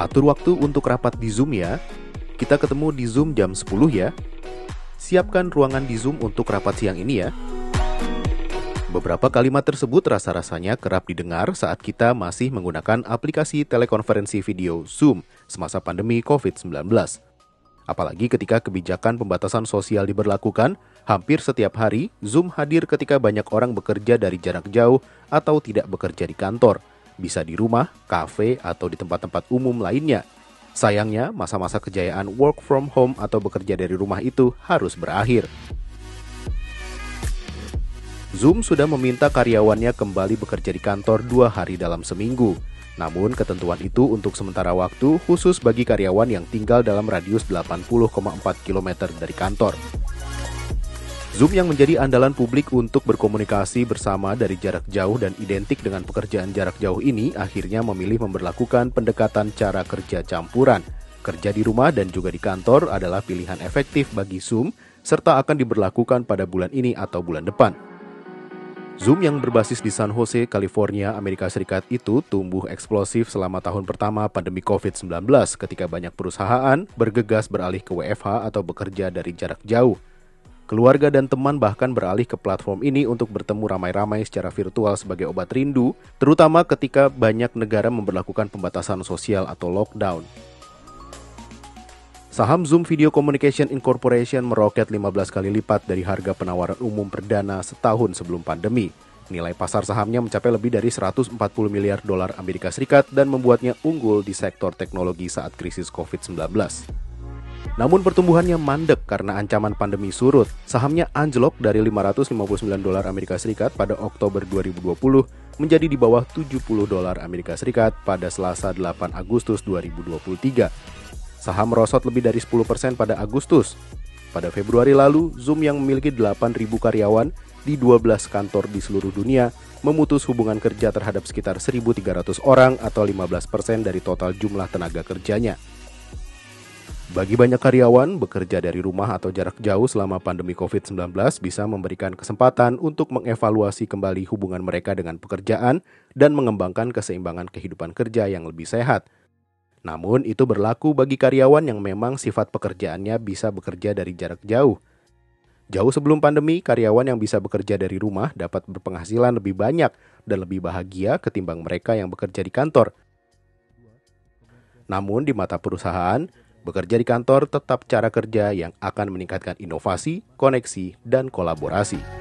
Atur waktu untuk rapat di Zoom ya. Kita ketemu di Zoom jam 10 ya. Siapkan ruangan di Zoom untuk rapat siang ini ya. Beberapa kalimat tersebut rasa-rasanya kerap didengar saat kita masih menggunakan aplikasi telekonferensi video Zoom semasa pandemi COVID-19. Apalagi ketika kebijakan pembatasan sosial diberlakukan, hampir setiap hari Zoom hadir ketika banyak orang bekerja dari jarak jauh atau tidak bekerja di kantor, bisa di rumah, kafe, atau di tempat-tempat umum lainnya. Sayangnya, masa-masa kejayaan work from home atau bekerja dari rumah itu harus berakhir. Zoom sudah meminta karyawannya kembali bekerja di kantor dua hari dalam seminggu. Namun, ketentuan itu untuk sementara waktu khusus bagi karyawan yang tinggal dalam radius 80,4 km dari kantor. Zoom yang menjadi andalan publik untuk berkomunikasi bersama dari jarak jauh dan identik dengan pekerjaan jarak jauh ini akhirnya memilih memperlakukan pendekatan cara kerja campuran. Kerja di rumah dan juga di kantor adalah pilihan efektif bagi Zoom serta akan diberlakukan pada bulan ini atau bulan depan. Zoom yang berbasis di San Jose, California, Amerika Serikat itu tumbuh eksplosif selama tahun pertama pandemi COVID-19 ketika banyak perusahaan bergegas beralih ke WFH atau bekerja dari jarak jauh. Keluarga dan teman bahkan beralih ke platform ini untuk bertemu ramai-ramai secara virtual sebagai obat rindu, terutama ketika banyak negara memperlakukan pembatasan sosial atau lockdown. Saham Zoom Video Communication Incorporation meroket 15 kali lipat dari harga penawaran umum perdana setahun sebelum pandemi. Nilai pasar sahamnya mencapai lebih dari 140 miliar dolar Amerika Serikat dan membuatnya unggul di sektor teknologi saat krisis COVID-19. Namun pertumbuhannya mandek karena ancaman pandemi surut. Sahamnya anjlok dari 559 dolar Amerika Serikat pada Oktober 2020 menjadi di bawah 70 dolar Amerika Serikat pada Selasa 8 Agustus 2023. Saham merosot lebih dari 10% pada Agustus. Pada Februari lalu, Zoom yang memiliki 8.000 karyawan di 12 kantor di seluruh dunia memutus hubungan kerja terhadap sekitar 1.300 orang atau 15% dari total jumlah tenaga kerjanya. Bagi banyak karyawan, bekerja dari rumah atau jarak jauh selama pandemi COVID-19 bisa memberikan kesempatan untuk mengevaluasi kembali hubungan mereka dengan pekerjaan dan mengembangkan keseimbangan kehidupan kerja yang lebih sehat. Namun, itu berlaku bagi karyawan yang memang sifat pekerjaannya bisa bekerja dari jarak jauh. Jauh sebelum pandemi, karyawan yang bisa bekerja dari rumah dapat berpenghasilan lebih banyak dan lebih bahagia ketimbang mereka yang bekerja di kantor. Namun, di mata perusahaan, Bekerja di kantor tetap cara kerja yang akan meningkatkan inovasi, koneksi, dan kolaborasi.